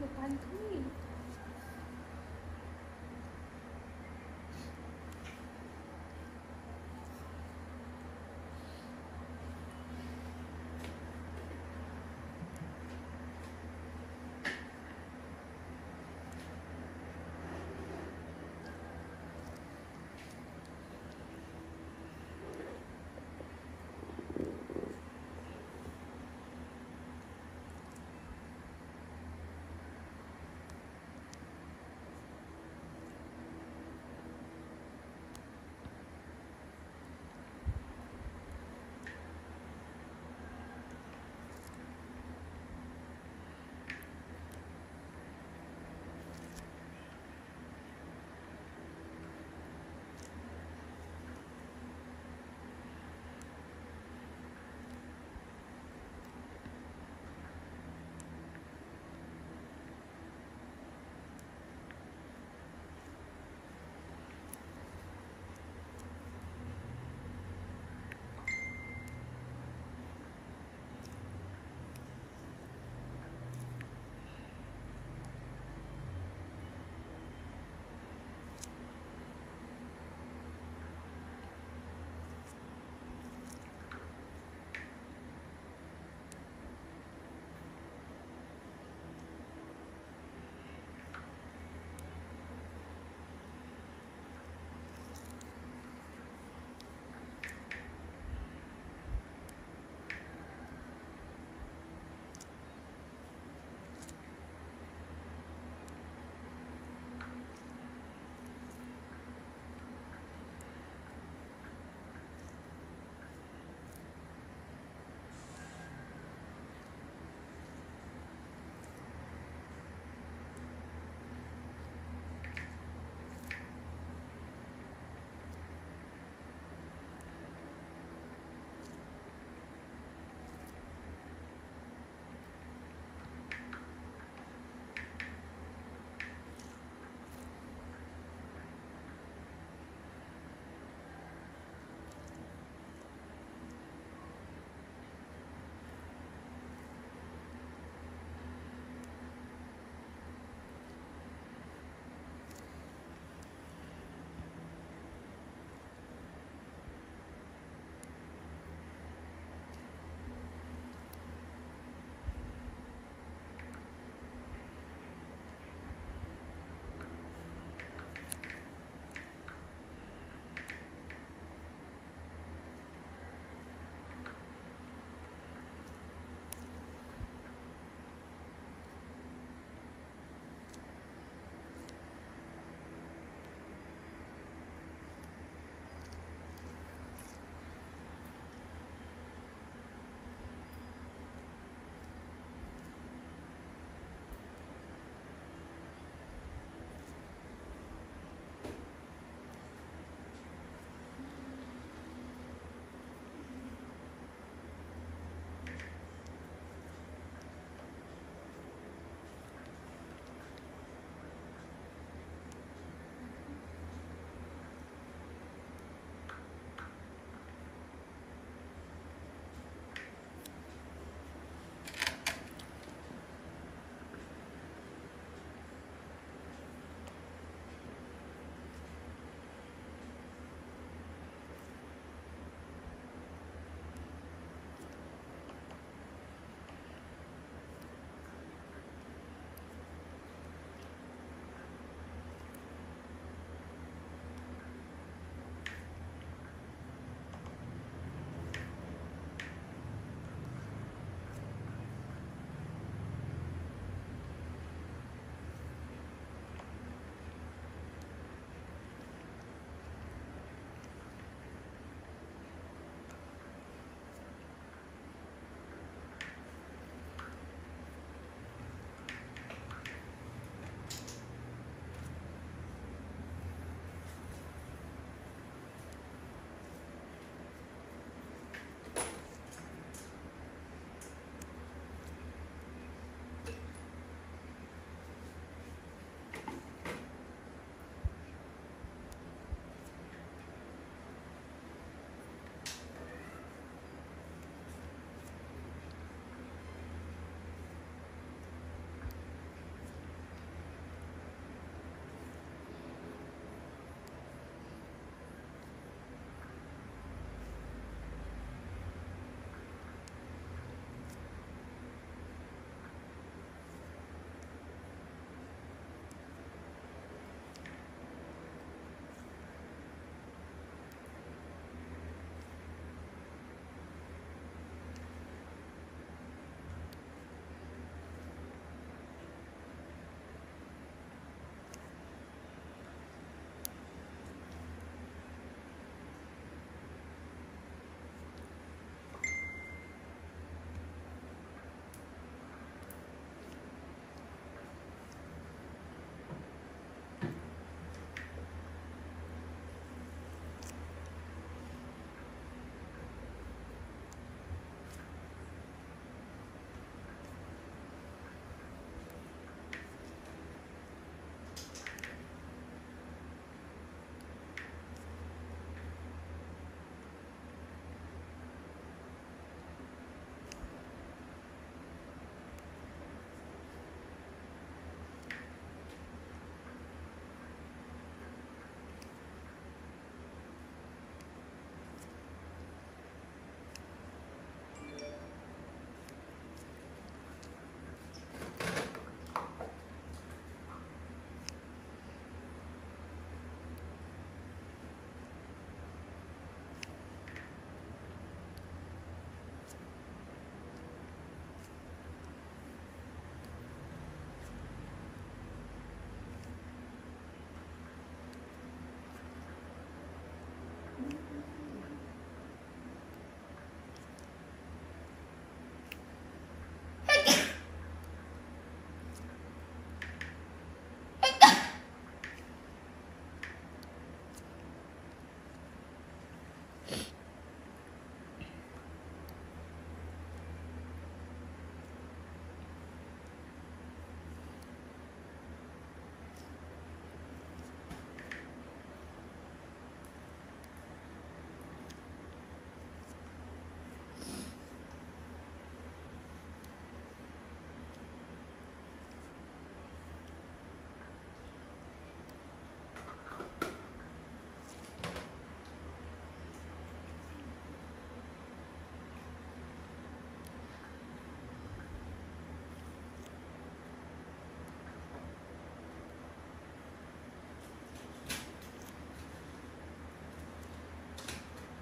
một anh thú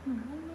Mm -hmm.